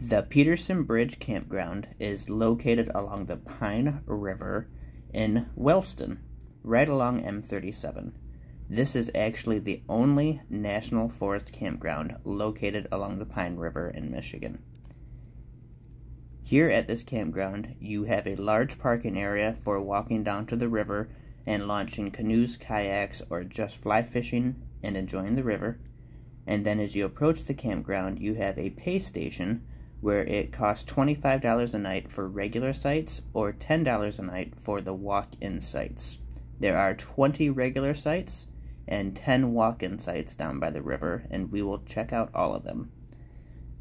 The Peterson Bridge Campground is located along the Pine River in Wellston, right along M37. This is actually the only National Forest campground located along the Pine River in Michigan. Here at this campground, you have a large parking area for walking down to the river and launching canoes, kayaks, or just fly fishing and enjoying the river. And then as you approach the campground, you have a pay station where it costs $25 a night for regular sites or $10 a night for the walk-in sites. There are 20 regular sites and 10 walk-in sites down by the river, and we will check out all of them.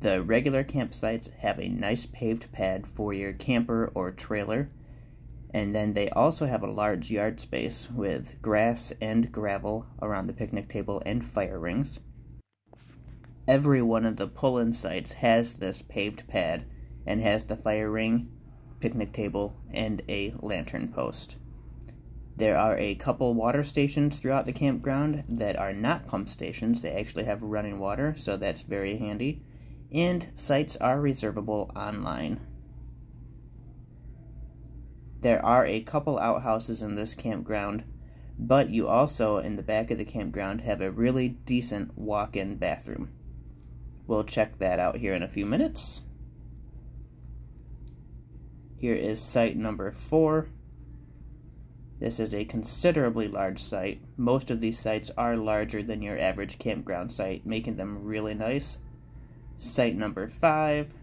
The regular campsites have a nice paved pad for your camper or trailer, and then they also have a large yard space with grass and gravel around the picnic table and fire rings. Every one of the pull-in sites has this paved pad and has the fire ring, picnic table, and a lantern post. There are a couple water stations throughout the campground that are not pump stations. They actually have running water, so that's very handy. And sites are reservable online. There are a couple outhouses in this campground, but you also, in the back of the campground, have a really decent walk-in bathroom. We'll check that out here in a few minutes. Here is site number four. This is a considerably large site. Most of these sites are larger than your average campground site, making them really nice. Site number five.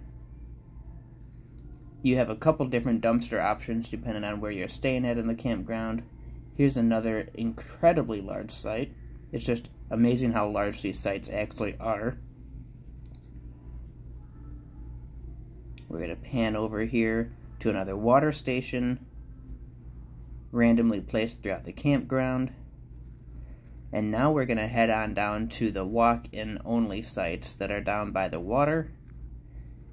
You have a couple different dumpster options depending on where you're staying at in the campground. Here's another incredibly large site. It's just amazing how large these sites actually are. We're going to pan over here to another water station randomly placed throughout the campground. And now we're going to head on down to the walk-in only sites that are down by the water.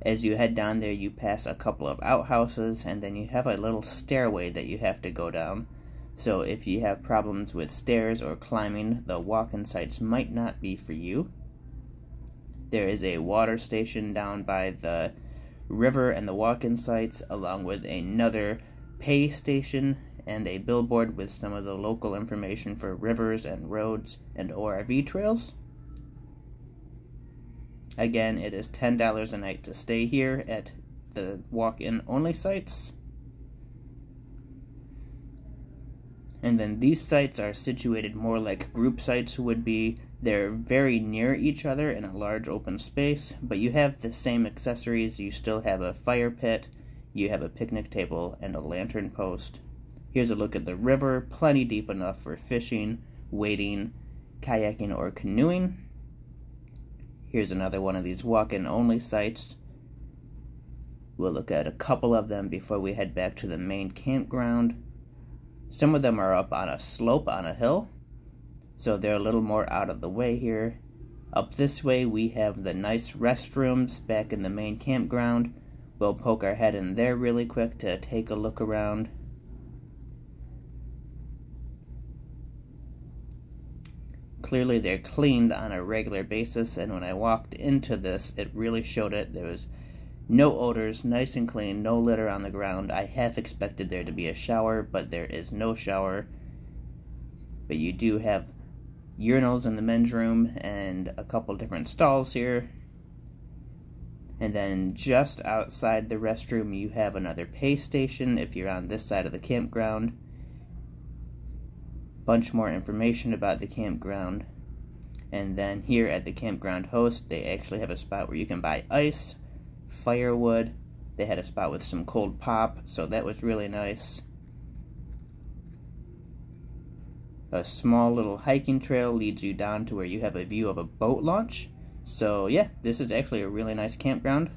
As you head down there, you pass a couple of outhouses, and then you have a little stairway that you have to go down. So if you have problems with stairs or climbing, the walk-in sites might not be for you. There is a water station down by the river and the walk-in sites, along with another pay station and a billboard with some of the local information for rivers and roads and ORV trails. Again, it is $10 a night to stay here at the walk-in only sites. And then these sites are situated more like group sites would be. They're very near each other in a large open space, but you have the same accessories. You still have a fire pit, you have a picnic table, and a lantern post. Here's a look at the river, plenty deep enough for fishing, wading, kayaking, or canoeing. Here's another one of these walk-in only sites. We'll look at a couple of them before we head back to the main campground. Some of them are up on a slope on a hill, so they're a little more out of the way here. Up this way we have the nice restrooms back in the main campground. We'll poke our head in there really quick to take a look around. Clearly they're cleaned on a regular basis, and when I walked into this, it really showed it. There was no odors, nice and clean, no litter on the ground. I half expected there to be a shower, but there is no shower. But you do have urinals in the men's room and a couple different stalls here. And then just outside the restroom, you have another pay station if you're on this side of the campground bunch more information about the campground. And then here at the campground host, they actually have a spot where you can buy ice, firewood. They had a spot with some cold pop, so that was really nice. A small little hiking trail leads you down to where you have a view of a boat launch. So yeah, this is actually a really nice campground.